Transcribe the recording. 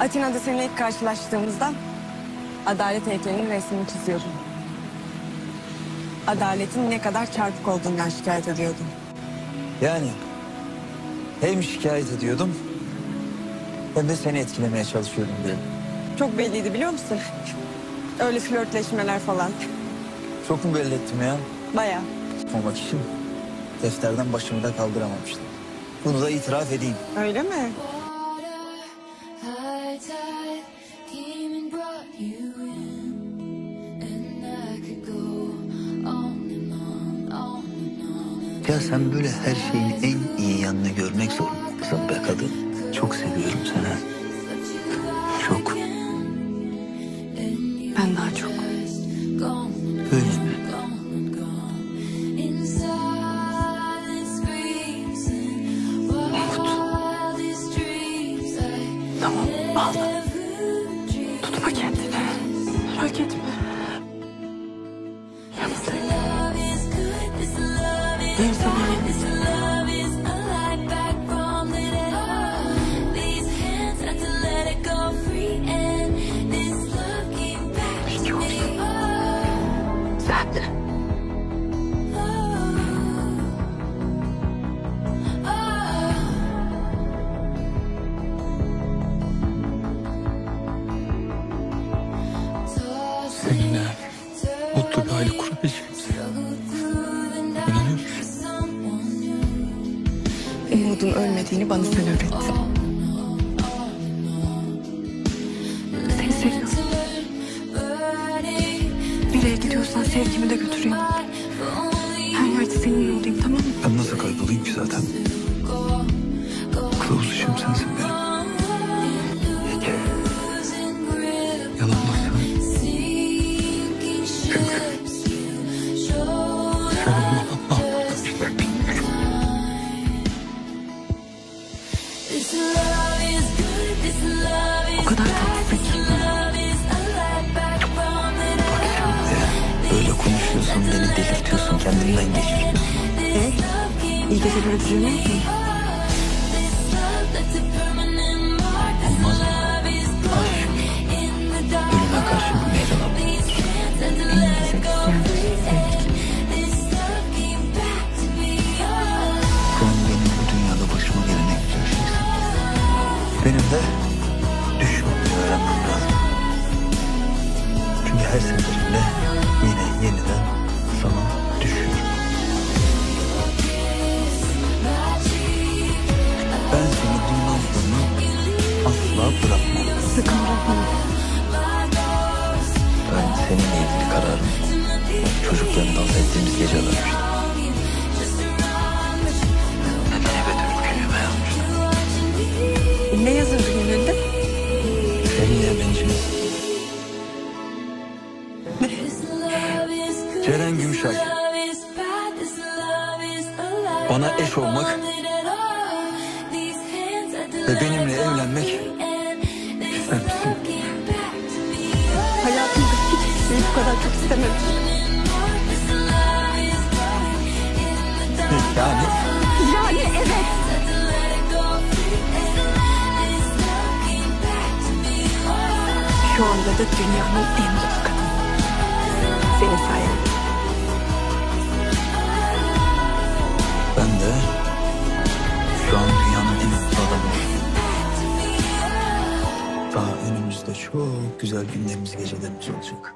Atina'da seninle ilk karşılaştığımızda adalet heykelinin resmini çiziyordum. Adaletin ne kadar çarpık olduğundan şikayet ediyordum. Yani hem şikayet ediyordum hem de seni etkilemeye çalışıyordum diye. Çok belliydi biliyor musun? Öyle flörtleşmeler falan. Çok mu belli ettim ya? Bayağı. Ama kişim defterden başımı da kaldıramamıştım. Bunu da itiraf edeyim. Öyle mi? Ya sen böyle her şeyin en iyi yanını görmek zorundasın be kadın. Çok seviyorum seni. Çok. Ben daha çok. Öyle mi? I Tamam ağla. Seninle mutlu bir aile kurabileceğimize inanıyor musun? Umudun ölmediğini bana sen öğrettin. Seni seviyorum. Nereye gidiyorsan sevgimi de götüreyim. Her yerde seninle olayım tamam mı? Ben nasıl kaybolayım ki zaten? Kılavuz işim sensin benim. Yanılmazsan beni delirtiyorsun, kendimden geçiriyorsun. E, iyi geceler öpücüğüm yok mu? Olmaz mı? Aşk, ölüme karşı bir meydan almak. En güzel isteyen. Sen benim bu dünyada başıma gelen en güzel şeysin. Benim de düşmemeyi öğrenmem lazım. Çünkü her seferinde yine yeniden asla bırakmam. Sakın bırakma. Ben seninle ilgili kararımı çocukken dans ettiğimiz gece vermiştim. Neden eve dönüp köyüme yazmıştım. Ne yazıyordu gününde? Seninle bencil. Ceren Gümüşay. Bana eş olmak ve benimle evlenmek kadar çok istememiştim. Yani Yani evet. Şu anda da dünyanın en mutlu kadını. Senin sayende. ben de şu an dünyanın en mutlu adamıyım. Daha önümüzde çok güzel günlerimiz, gecelerimiz olacak.